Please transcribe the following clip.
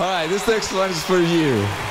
All right, this next one is for you.